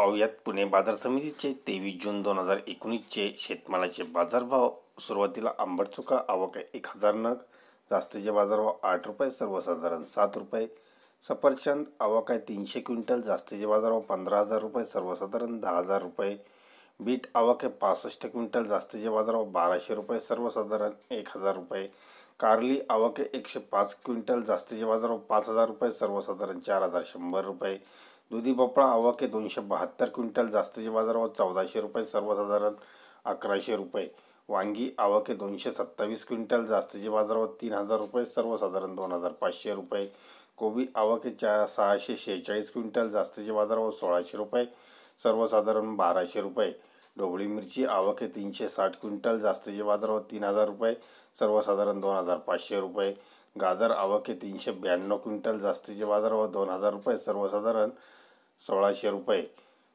पाहुयात. पुणे बाजार समितीचे तेवीस जून दोन हजार एकोणीसचे शेतमालाचे बाजारभाव. सुरुवातीला आंबट चुका आवक आहे एक हजार नग. जास्तीचे बाजारभाव आठ रुपये सर्वसाधारण सात रुपये. सफरचंद आवक आहे तीनशे क्विंटल. जास्तीचे बाजारभाव पंधरा हजार रुपये सर्वसाधारण दहा हजार रुपये. बीट आवक आहे पासष्ट क्विंटल. जास्तीचे बाजारभाव बाराशे रुपये सर्वसाधारण एक हजार रुपये. कारली आवक आहे एकशे पाच क्विंटल. जास्तीचे बाजारभाव पाच हजार रुपये सर्वसाधारण चार हजार शंभर रुपये. दुधी भोपळा आवक दोनशे बहात्तर क्विंटल. जास्तीचे बाजारभाव चौदाशे रुपये सर्वसाधारण अकराशे रुपये. वांगी आवाके दोनशे सत्तावीस क्विंटल. जास्तीचे बाजारभाव तीन हजार रुपये सर्वसाधारण दोन हजार पाचशे रुपये. कोबी आवाके चा चार सहाशे शेहेचाळीस क्विंटल. जास्तीचे बाजारभाव सोळाशे रुपये सर्वसाधारण बाराशे रुपये. ढोबळी मिरची आवाके तीनशे साठ क्विंटल. जास्तीचे बाजारभाव तीन हजार रुपये सर्वसाधारण दोन हजार पाचशे रुपये. गाजर आवाके तीनशे ब्याण्णव क्विंटल. जास्तीचे बाजारभाव दोन हजार रुपये सर्वसाधारण सोळाशे रुपये.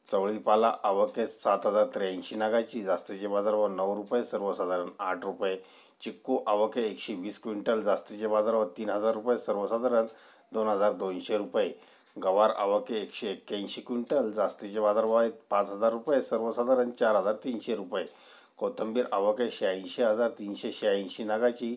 चवळीपाला आवकेस सात हजार त्र्याऐंशी नागाची जास्तीचे बाजारभाव नऊ रुपये सर्वसाधारण आठ रुपये. चिक्कू आवके एकशे वीस क्विंटल जास्तीचे बाजारभाव तीन हजार रुपये सर्वसाधारण दोन हजार दोनशे रुपये. गवार आवके एकशे एक्क्याऐंशी क्विंटल जास्तीचे बाजारभाव आहेत पाच हजार रुपये सर्वसाधारण चार हजार तीनशे रुपये. कोथिंबीर आवके शहाऐंशी हजार तीनशे शहाऐंशी नागाची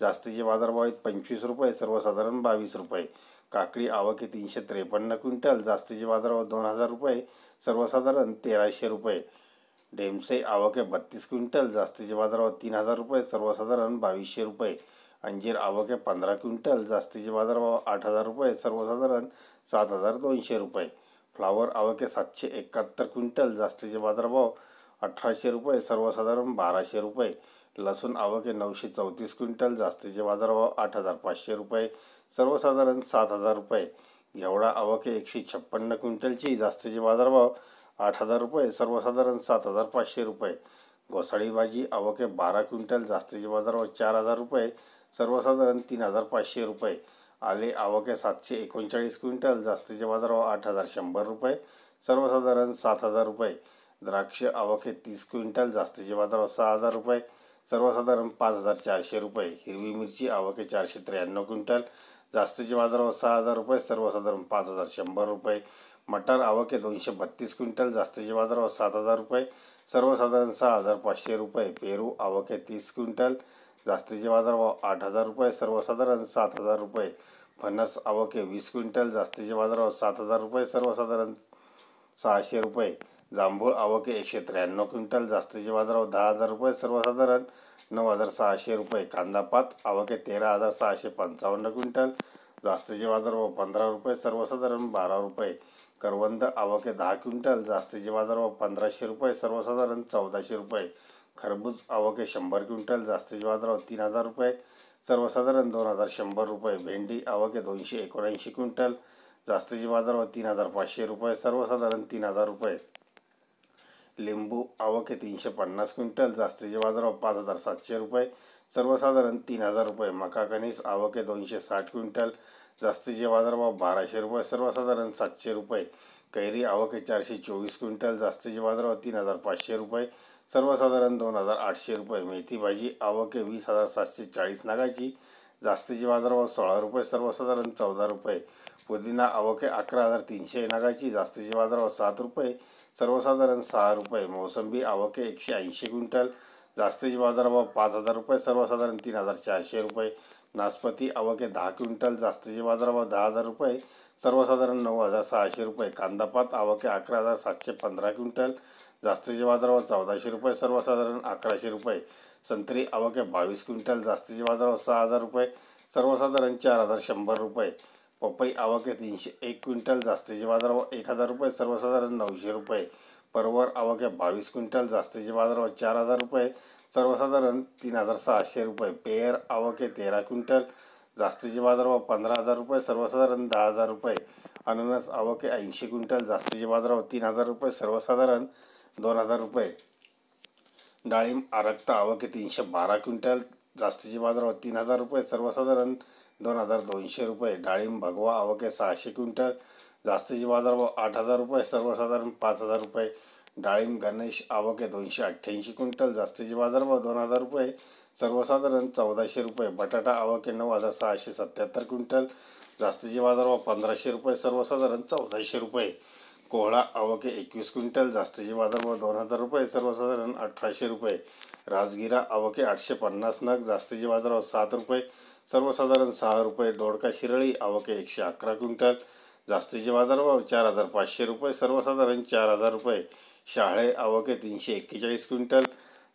जास्तीचे बाजारभाव आहेत पंचवीस रुपये सर्वसाधारण बावीस रुपये. काकडी आवके तीनशे त्रेपन्न क्विंटल जास्तीचे बाजारभाव दोन हजार रुपये सर्वसाधारण तेराशे रुपये. डेमसे आवक आहे बत्तीस क्विंटल जास्तीचे बाजारभाव तीन हजार रुपये सर्वसाधारण बावीसशे रुपये. अंजीर आवक आहे पंधरा क्विंटल जास्तीचे बाजारभाव आठ हजार रुपये सर्वसाधारण सात हजार दोनशे रुपये. फ्लावर आवके सातशे एकाहत्तर क्विंटल जास्तीचे बाजारभाव अठराशे रुपये सर्वसाधारण बाराशे रुपये. लसूण आवके नऊशे चौतीस क्विंटल जास्तीचे बाजारभाव आठ हजार पाचशे रुपये. सर्वसाधारण सात हजार रुपये. एवढा आवक आहे एकशे छप्पन्न क्विंटलची. जास्तीचे बाजारभाव आठ हजार रुपये. सर्वसाधारण सात हजार पाचशे रुपये. घोसाळी भाजी आवक आहे बारा क्विंटल. जास्तीचे बाजारभाव चार हजार रुपये. सर्वसाधारण तीन हजार पाचशे रुपये. आले आवक आहे सातशे एकोणचाळीस क्विंटल. जास्तीचे बाजारभाव आठ हजार शंभर रुपये. सर्वसाधारण सात हजार रुपये. द्राक्ष आवक आहे तीस क्विंटल. जास्तीचे बाजारभाव सहा हजार रुपये. सर्वसाधारण पाच हजार चारशे रुपये. हिरवी मिरची आवक आहे चारशे त्र्याण्णव क्विंटल. जास्तीचे बाजारभाव सहा हजार रुपये सर्वसाधारण पाच हजार शंभर रुपये. मटार आवके दोनशे बत्तीस क्विंटल जास्तीचे बाजारभाव सात हजार रुपये. सर्वसाधारण सहा हजार पाचशे रुपये पेरू आवके तीस क्विंटल. जास्तीचे बाजारभाव आठ हजार रुपये सर्वसाधारण सात हजार रुपये. फणस आवके वीस क्विंटल जास्तीचे बाजारभाव सात हजार रुपये सर्वसाधारण सहाशे रुपये. जांभूळ आवक एकशे त्र्याण्णव क्विंटल जास्तीचे बाजारभाव दहा हजार रुपये सर्वसाधारण नऊ हजार सहाशे रुपये. कांदापात आवके तेरा हजार सहाशे पंचावन्न क्विंटल जास्तीचे बाजारभाव पंधरा रुपये सर्वसाधारण बारा रुपये. करवंद आवके दहा क्विंटल जास्तीचे बाजारभाव पंधराशे रुपये सर्वसाधारण चौदाशे रुपये. खरबूज आवके शंभर क्विंटल जास्तीचे बाजारभाव तीन हजार रुपये. सर्वसाधारण दोन हजार शंभर रुपये. भेंडी आवके दोनशे एकोणऐंशी क्विंटल जास्तीचे बाजारभाव तीन हजार पाचशे रुपये सर्वसाधारण तीन हजार रुपये. लिंबू आवक आहे तीनशे पन्नास क्विंटल जास्तीचे बाजारभाव पाच हजार सातशे रुपये. सर्वसाधारण तीन हजार रुपये. मका कणीस आवक आहे दोनशे साठ क्विंटल जास्तीचे बाजारभाव बाराशे रुपये. सर्वसाधारण सातशे रुपये. कैरी आवक आहे चारशे चोवीस क्विंटल जास्तीचे बाजारभाव तीन हजार पाचशे रुपये. सर्वसाधारण दोन हजार आठशे रुपये. मेथी भाजी आवक आहे वीस हजार सातशे चाळीस नागाची जास्तीचे बाजारभाव सोळा रुपये. सर्वसाधारण चौदा रुपये. पुदिना आवक आहे अकरा हजार तीनशे नागाची जास्तीचे बाजारभाव सात रुपये. सर्वसाधारण सहा रुपये मोसंबी आवके एकशे ऐंशी क्विंटल जास्तीचे बाजारभाव पाच हजार रुपये सर्वसाधारण तीन हजार चारशे रुपये. नासपती आवके दहा क्विंटल जास्तीचे बाजारभाव दहा हजार रुपये सर्वसाधारण नऊ हजार सहाशे रुपये. कांदापात आवके अकरा हजार सातशे पंधरा क्विंटल जास्तीचे बाजारभाव चौदाशे रुपये सर्वसाधारण अकराशे रुपये. संत्री आवके बावीस क्विंटल जास्तीचे बाजारभाव सहा हजार रुपये सर्वसाधारण चार हजार शंभर रुपये. पपई आवक आहे तीनशे एक क्विंटल जास्तीचे बाजारभाव एक हजार रुपये सर्वसाधारण नऊशे रुपये. परवर आवक आहे बावीस क्विंटल जास्तीचे बाजारभाव चार हजार रुपये सर्वसाधारण तीन हजार सहाशे रुपये. पेयर आवक आहे तेरा क्विंटल जास्तीचे बाजारभाव पंधरा हजार रुपये सर्वसाधारण दहा हजार रुपये. अननस आवक आहे ऐंशी क्विंटल जास्तीचे बाजारभाव तीन हजार रुपये सर्वसाधारण दोन हजार रुपये. डाळिंब आरक्त आवक आहे तीनशे बारा क्विंटल जास्तीचे बाजारभाव तीन हजार रुपये सर्वसाधारण दोन हजार दोनशे रुपये. डाळिंब भगवा आवके सहाशे क्विंटल. जास्तीचे बाजारभाव आठ हजार रुपये. सर्वसाधारण पाच हजार रुपये. डाळिंब गणेश आवके दोनशे अठ्ठ्याऐंशी क्विंटल. जास्तीचे बाजारभाव दोन हजार रुपये. सर्वसाधारण चौदाशे रुपये. बटाटा आवके नऊ हजार सहाशे सत्याहत्तर क्विंटल. जास्तीचे बाजारभाव पंधराशे रुपये. सर्वसाधारण चौदाशे रुपये. कोहळा आवके एकवीस क्विंटल जास्तीचे बाजारभाव दोन हजार रुपये सर्वसाधारण अठराशे रुपये. राजगिरा आवके आठशे पन्नास नग जास्तीचे बाजारभाव सात रुपये. सर्वसाधारण सहा रुपये दोडका शिरळी आवके एकशे अकरा क्विंटल. जास्तीचे बाजारभाव चार हजार पाचशे रुपये सर्वसाधारण चार हजार रुपये. शाळे आवके तीनशे एक्केचाळीस क्विंटल.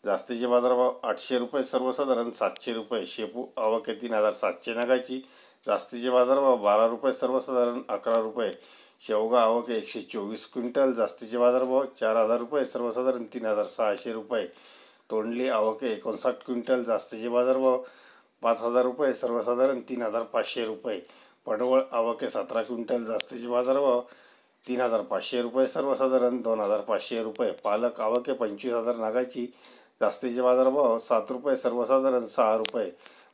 जास्तीचे बाजारभाव आठशे रुपये सर्वसाधारण सातशे रुपये. शेपू आवके तीन हजार सातशे नगाची. जास्तीचे बाजारभाव बारा रुपये सर्वसाधारण अकरा रुपये. शेवगा हो आवके एकशे चोवीस क्विंटल जास्तीचे बाजारभाव चार हजार रुपये सर्वसाधारण तीन हजार सहाशे रुपये. तोंडली आवके एकोणसाठ क्विंटल जास्तीचे बाजारभाव पाच हजार रुपये सर्वसाधारण तीन हजार पाचशे रुपये. पडवळ आवके सतरा क्विंटल जास्तीचे बाजारभाव तीन हजार पाचशे रुपये सर्वसाधारण दोन हजार पाचशे रुपये. पालक आवके पंचवीस हजार नागाची जास्तीचे बाजारभाव सात रुपये सर्वसाधारण सहा रुपये.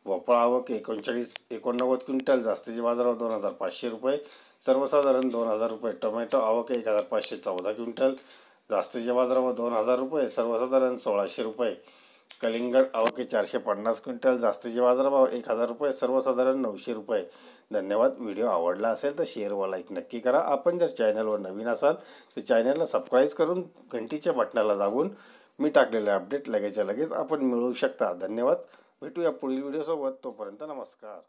भोपळा आवक एकोणचाळीस एकोणनव्वद क्विंटल जास्तीचे बाजारभाव दोन हजार पाचशे रुपये. सर्वसाधारण दोन हजार रुपये टोमॅटो आवक एक हजार पाचशे चौदा क्विंटल. जास्तीचे बाजारभाव दोन हजार रुपये सर्वसाधारण सोळाशे रुपये. कलिंगड आवके चारशे पन्नास क्विंटल जास्तीचे बाजारभाव एक हजार रुपये सर्वसाधारण नऊशे रुपये. धन्यवाद व्हिडिओ आवडला असेल तर शेअर व लाईक नक्की करा. आपण जर चॅनलवर नवीन असाल तर चॅनलला सबस्क्राईब करून घंटीच्या बटणाला दाबून मी टाकलेले अपडेट लगेचच्या लगेच आपण मिळवू शकता. धन्यवाद. भेटूया पुढील व्हिडिओसोबत. तोपर्यंत नमस्कार.